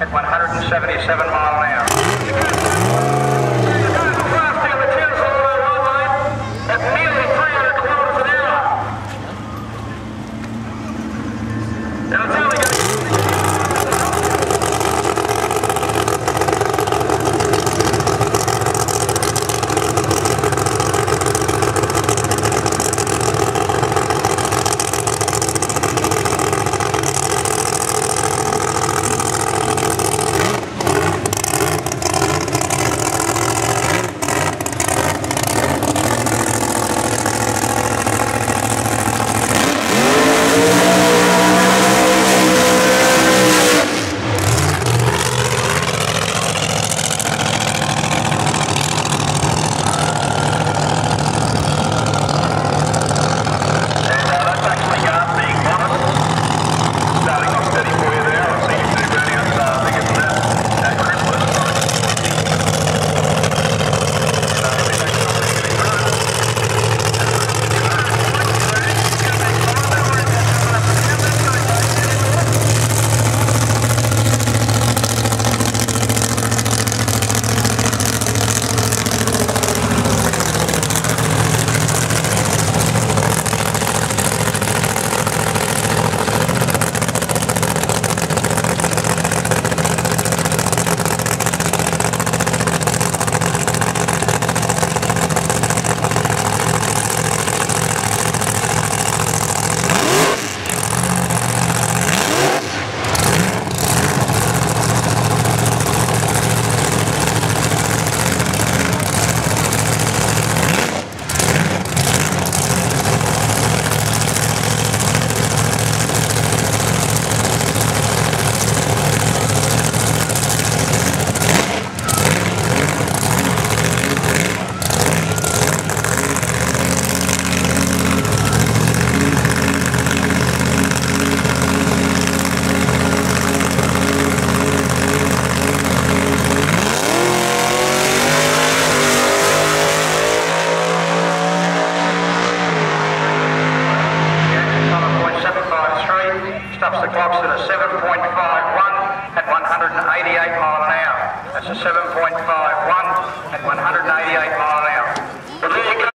at 177 mile an hour. Clocks at a 7.51 at 188 mile an hour. That's a 7.51 at 188 mile an